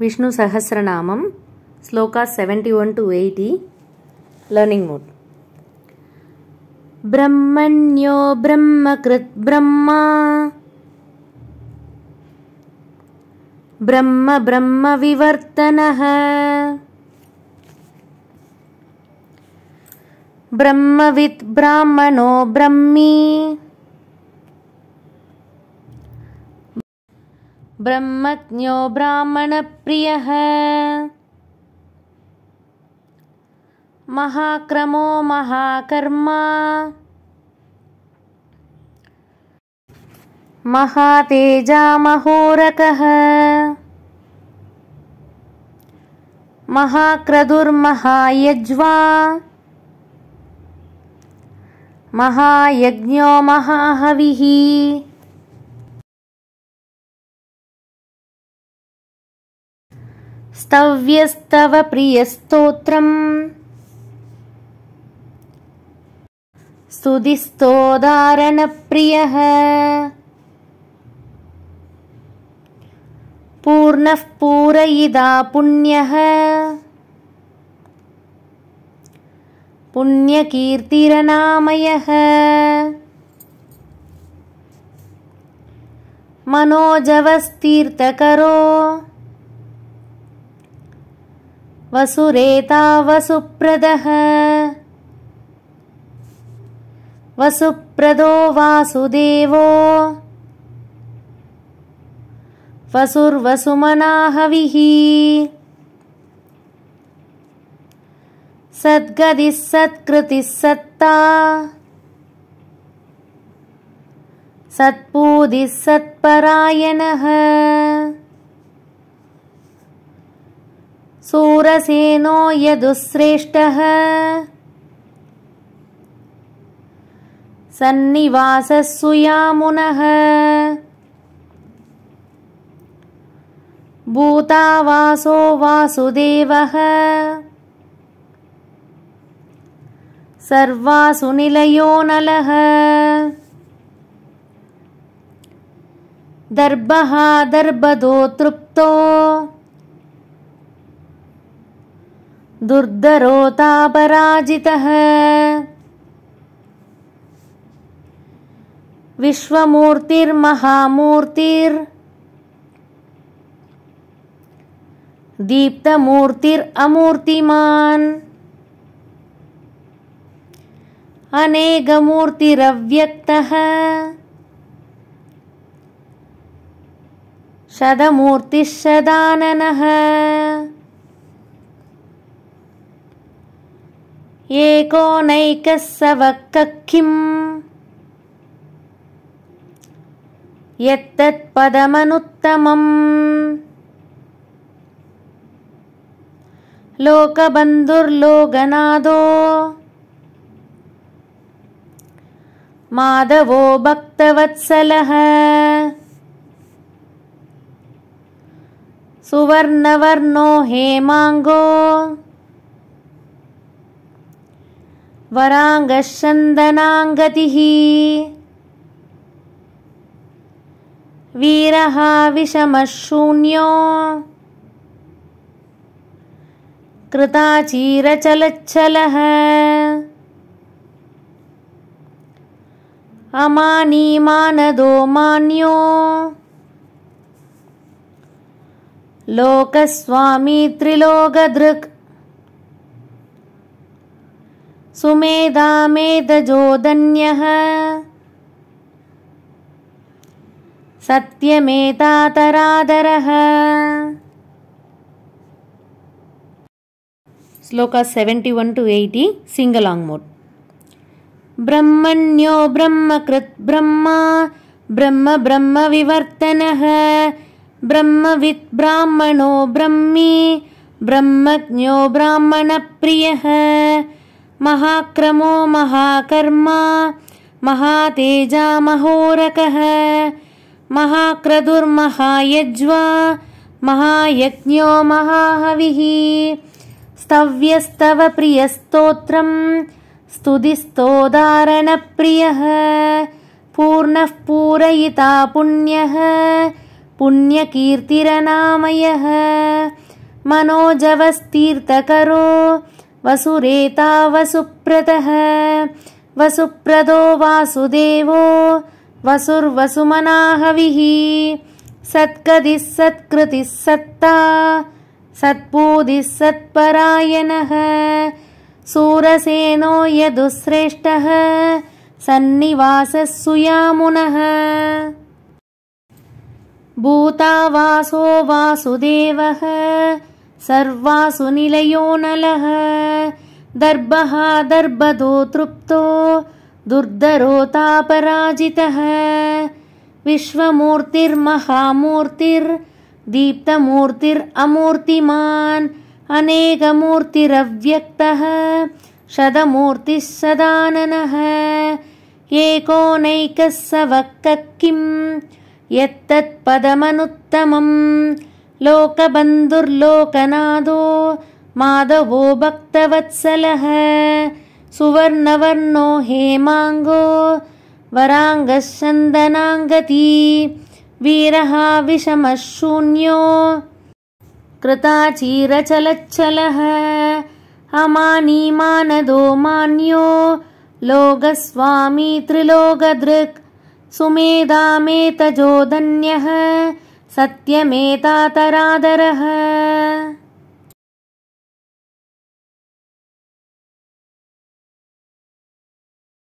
Vishnusahasranamam shloka seventy one to eighty learning mode. ब्रह्मण्यो ब्रह्मकृत् ब्रह्मा। ब्रह्म ब्रह्मविवर्तनः। ब्रह्मवित् ब्राह्मणो ब्रह्मी ब्रह्मज्ञो ब्राह्मणप्रियः। महाक्रमो महाकर्मा। महातेजामहोरकः। महाक्रदुर्महायज्वा। महायज्ञो महाहविः स्तव्यस्तव प्रियस्तोत्रम् स्तुतिस्तोदारणप्रियः पूर्णः पूरयिदा पुण्यः। पुण्यकीर्तिरनामयः। मनोजवस्तीर्थकरो वसुरेता वसुप्रदः वसुप्रदो वासुदेवो। वसुर्वसुमनाहविः। सद्गदिः सत्कृतिः सत्ता। सत्पूदिः सत्परायणः सूरसेनो यदुश्रेष्ठः। सन्निवासः सुयामुनः भूतावासो वासुदेवः। सर्वासुनिलयो नलः। दर्भः दर्बदो तृप्तो दुर्धरोतापराजितः। विश्वमूर्तिर्महामूर्तिर् दीप्तमूर्तिरमूर्तिमान् अनेकमूर्तिरव्यक्तः। शतमूर्तिः एको नैकः सवक्किम् यत्तत्पदमनुत्तमम्। लोकबन्धुर्लोकनादो। माधवो भक्तवत्सलः। सुवर्णवर्णो हेमाङ्गो वराङ्गश्चन्दनाङ्गतिः। वीरः विषमशून्यो कृताचीरचलच्छलः अमानीमानदो मान्यो। लोकस्वामी त्रिलोकदृक् सुमेधामेधजोदन्यः सत्यमेतातरादरः shloka seventy one to eighty sing along mode. ब्रह्मण्यो ब्रह्मकृत् ब्रह्मा ब्रह्म ब्रह्मविवर्तनः। ब्रह्मवित् ब्राह्मणो ब्रह्मी ब्रह्मज्ञो ब्राह्मणप्रियः महाक्रमो महाकर्मा महातेजामहोरकः महाक्रदुर्महायज्वा महायज्ञो महाहविः। स्तव्यस्तव प्रियस्तोत्रम् स्तुतिस्तोदारणप्रियः। पूर्णः पूरयिता पुण्यः पुण्यकीर्तिरनामयः। मनोजवस्तीर्थकरो वसुरेता वसुप्रतः वसुप्रदो वासुदेवो वसुर्वसुमनाहविः। सत्कदिः सत्कृतिः सत्ता सत्पूदिः सत्परायणः। सूरसेनो यदुश्रेष्ठः सन्निवासः सुयामुनः भूतावासो वासुदेवः सर्वासु निलयो नलः। दर्भः दर्भदो तृप्तो दुर्धरोतापराजितः विश्वमूर्तिर्महामूर्तिर्दीप्तमूर्तिरमूर्तिमान् अनेकमूर्तिरव्यक्तः। शतमूर्तिः सदाननः। एकोनैकः स वक्तः किम्? यत्तत्पदमनुत्तमम् लोकबन्धुर्लोकनादो माधवो भक्तवत्सलः। सुवर्णवर्णो हेमाङ्गो वराङ्गश्चन्दनाङ्गती वीरः विषमः शून्यो कृताचीरचलच्चलः अमानीमानदो मान्यो लोकस्वामी त्रिलोकदृक् सुमेधामेतजोधन्यः सत्यमेतातरादरः